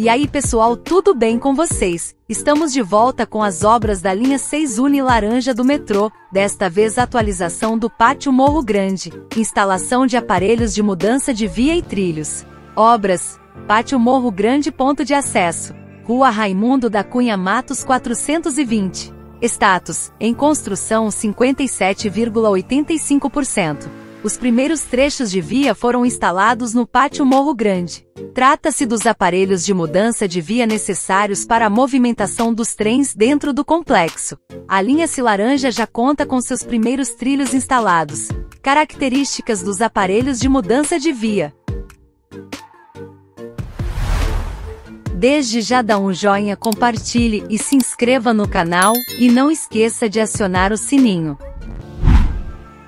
E aí pessoal, tudo bem com vocês? Estamos de volta com as obras da linha 6 Uni Laranja do metrô, desta vez atualização do Pátio Morro Grande, instalação de aparelhos de mudança de via e trilhos. Obras, Pátio Morro Grande ponto de acesso, Rua Raimundo da Cunha Matos 420. Status, em construção 57,85%. Os primeiros trechos de via foram instalados no Pátio Morro Grande. Trata-se dos aparelhos de mudança de via necessários para a movimentação dos trens dentro do complexo. A linha Cilaranja já conta com seus primeiros trilhos instalados. Características dos aparelhos de mudança de via. Desde já dá um joinha, compartilhe e se inscreva no canal, e não esqueça de acionar o sininho.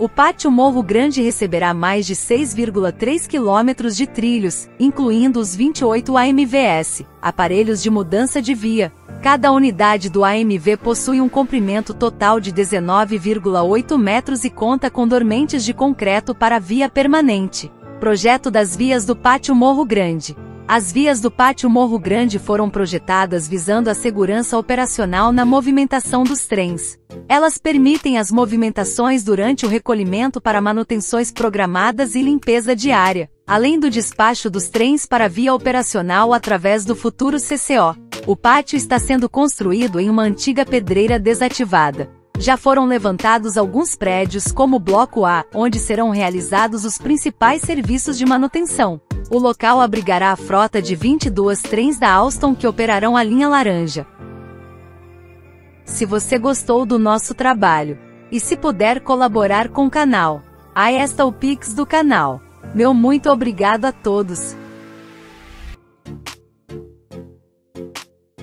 O Pátio Morro Grande receberá mais de 6,3 quilômetros de trilhos, incluindo os 28 AMVS, aparelhos de mudança de via. Cada unidade do AMV possui um comprimento total de 19,8 metros e conta com dormentes de concreto para via permanente. Projeto das vias do Pátio Morro Grande. As vias do Pátio Morro Grande foram projetadas visando a segurança operacional na movimentação dos trens. Elas permitem as movimentações durante o recolhimento para manutenções programadas e limpeza diária, além do despacho dos trens para via operacional através do futuro CCO. O pátio está sendo construído em uma antiga pedreira desativada. Já foram levantados alguns prédios como o Bloco A, onde serão realizados os principais serviços de manutenção. O local abrigará a frota de 22 trens da Alstom que operarão a linha laranja. Se você gostou do nosso trabalho, e se puder colaborar com o canal, aí está o Pix do canal. Meu muito obrigado a todos.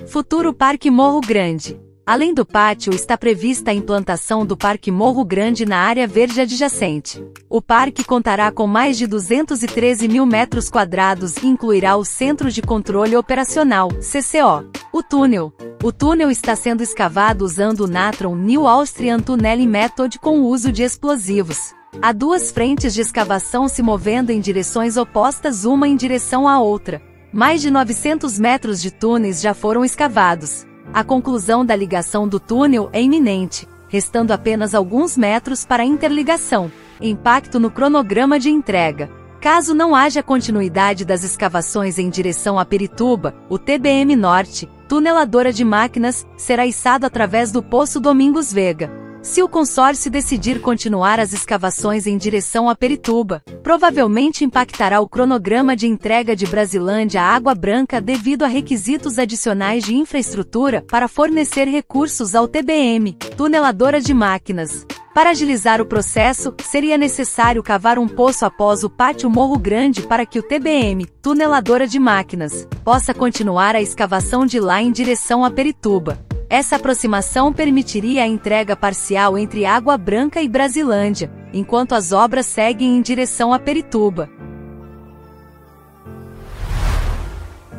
Futuro Parque Morro Grande Além do pátio está prevista a implantação do Parque Morro Grande na área verde adjacente. O parque contará com mais de 213 mil metros quadrados e incluirá o Centro de Controle Operacional, CCO. O túnel. O túnel está sendo escavado usando o Natron New Austrian Tunneling Method com o uso de explosivos. Há duas frentes de escavação se movendo em direções opostas uma em direção à outra. Mais de 900 metros de túneis já foram escavados. A conclusão da ligação do túnel é iminente, restando apenas alguns metros para a interligação. Impacto no cronograma de entrega. Caso não haja continuidade das escavações em direção a Perituba, o TBM Norte, tuneladora de máquinas, será içado através do Poço Domingos Vega. Se o consórcio decidir continuar as escavações em direção a Perituba, provavelmente impactará o cronograma de entrega de Brasilândia à Água Branca devido a requisitos adicionais de infraestrutura para fornecer recursos ao TBM, tuneladora de máquinas. Para agilizar o processo, seria necessário cavar um poço após o pátio Morro Grande para que o TBM, tuneladora de máquinas, possa continuar a escavação de lá em direção a Perituba. Essa aproximação permitiria a entrega parcial entre Água Branca e Brasilândia, enquanto as obras seguem em direção a Perituba.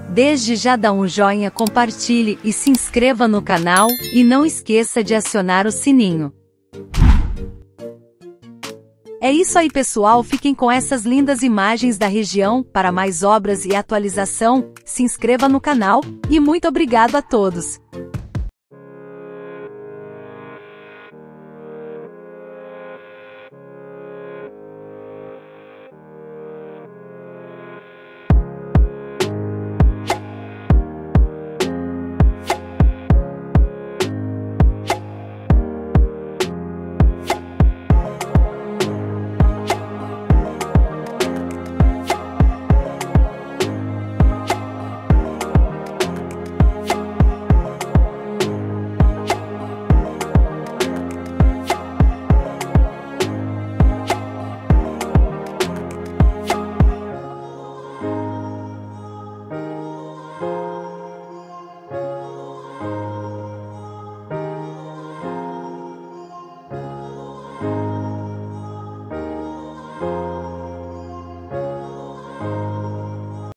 Desde já dá um joinha, compartilhe e se inscreva no canal, e não esqueça de acionar o sininho. É isso aí pessoal, fiquem com essas lindas imagens da região, para mais obras e atualização, se inscreva no canal, e muito obrigado a todos.